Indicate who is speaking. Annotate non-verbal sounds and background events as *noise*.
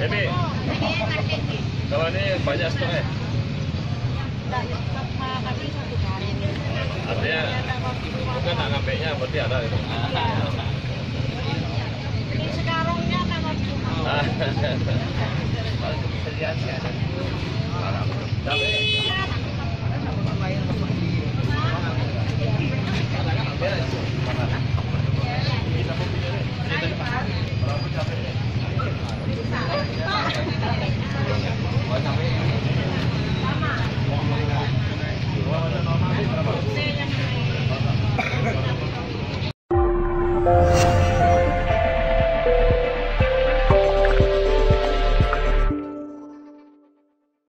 Speaker 1: Ini, kalau ini banyak stoknya. Artinya, bukan berarti ada itu.
Speaker 2: Ini sekarangnya cuma *laughs*